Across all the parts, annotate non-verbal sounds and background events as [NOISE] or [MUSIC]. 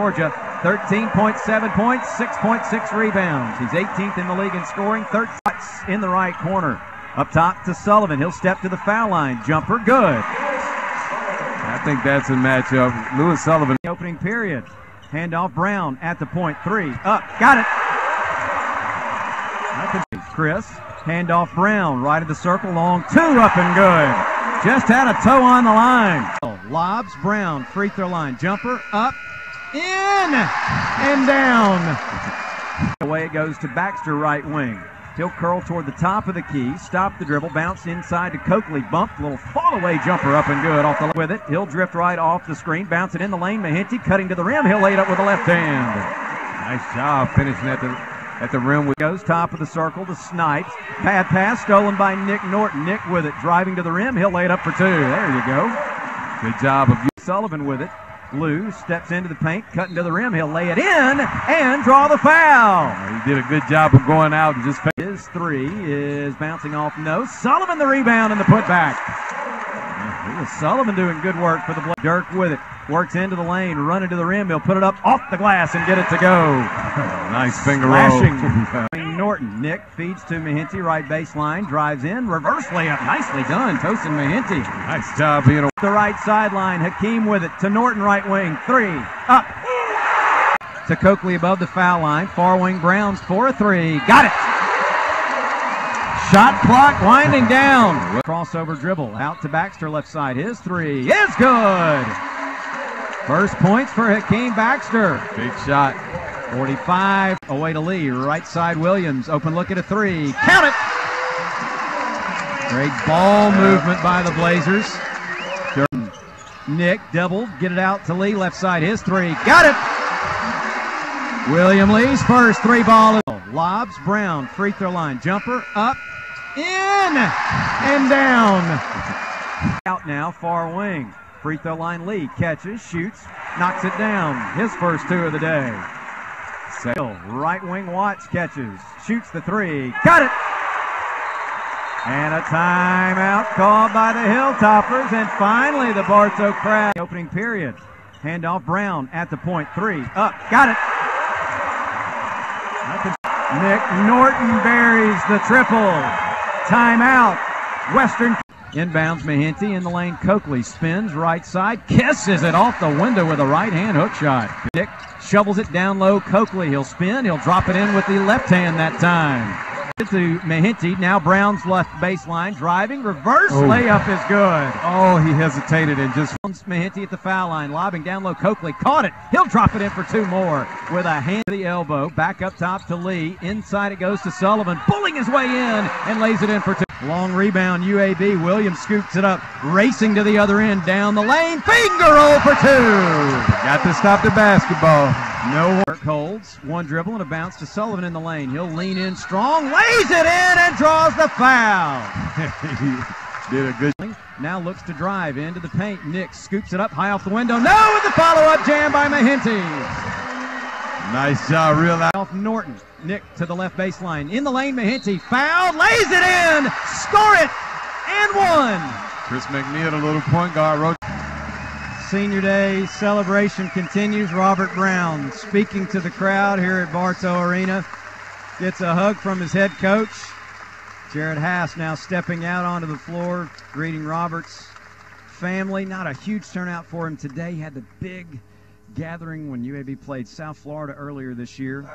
Georgia. 13.7 points, 6.6 rebounds. He's 18th in the league in scoring, third shots in the right corner. Up top to Sullivan. He'll step to the foul line. Jumper, good. I think that's a matchup. Lewis Sullivan. Opening period. Handoff Brown at the point. Three. Up. Got it. Chris. Handoff Brown. Right of the circle. Long. Two up and good. Just had a toe on the line. Lobs Brown. Free throw line. Jumper. Up. In. And down. Away it goes to Baxter right wing. He'll curl toward the top of the key, stop the dribble, bounce inside to Cokley, bump, little fall away jumper up and good off the with it. He'll drift right off the screen, bounce it in the lane. Mehinti cutting to the rim. He'll lay it up with the left hand. Nice job finishing at the at the rim with goes top of the circle to Snipes. Bad pass stolen by Nick Norton. Nick with it, driving to the rim. He'll lay it up for two. There you go. Good job of Sullivan with it. Lou steps into the paint, cutting to the rim. He'll lay it in and draw the foul. He did a good job of going out and just. His three is bouncing off no. Sullivan the rebound and the putback. Sullivan doing good work for the Blue. Dirk with it. Works into the lane, running to the rim. He'll put it up off the glass and get it to go. [LAUGHS] nice finger roll. [LAUGHS] Norton. Nick feeds to Mehinti, right baseline, drives in, reverse layup. Nicely done, Tosin Mehinti. Nice job being a- the right sideline. Hakeem with it to Norton, right wing. Three, up. To Cokley above the foul line. Far wing Browns for a three. Got it. Shot clock winding down. Crossover dribble out to Baxter left side. His three is good. First points for Hakeem Baxter. Big shot. 45 away to Lee. Right side Williams. Open look at a three. Count it. Great ball movement by the Blazers. Nick doubled. Get it out to Lee. Left side. His three. Got it. William Lee's first three ball. Lobs Brown. Free throw line. Jumper up. In and down. Out now. Far wing. Free throw line Lee catches, shoots, knocks it down. His first two of the day. Sale, right wing watch catches, shoots the three, got it! And a timeout called by the Hilltoppers, and finally the Bartow crowd. Opening period. Handoff Brown at the point. point, three, up, got it! Nick Norton buries the triple. Timeout. Western Inbounds Mehinti in the lane. Cokley spins right side, kisses it off the window with a right hand hook shot. Dick shovels it down low. Cokley, he'll spin, he'll drop it in with the left hand that time. To Mehinti, now Brown's left baseline, driving, reverse oh. layup is good. Oh, he hesitated and just. Mehinti at the foul line, lobbing down low. Cokley caught it. He'll drop it in for two more with a hand to the elbow. Back up top to Lee. Inside it goes to Sullivan, pulling his way in and lays it in for two. Long rebound, UAB. Williams scoops it up, racing to the other end, down the lane. Finger roll for two. Got to stop the basketball. No work holds. One dribble and a bounce to Sullivan in the lane. He'll lean in strong, lays it in, and draws the foul. [LAUGHS] Did a good. Now looks to drive into the paint. Nick scoops it up high off the window. No, with the follow-up jam by Mehinti. Nice job, real out. Off Norton. Nick to the left baseline. In the lane, Mehinti fouled, lays it in, score it, and one. Chris McNeal, a little point guard. Senior Day celebration continues. Robert Brown speaking to the crowd here at Bartow Arena. Gets a hug from his head coach. Jerod Haase now stepping out onto the floor, greeting Robert's family. Not a huge turnout for him today. He had the big gathering when UAB played South Florida earlier this year. [LAUGHS]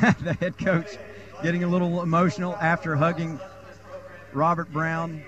the head coach getting a little emotional after hugging Robert Brown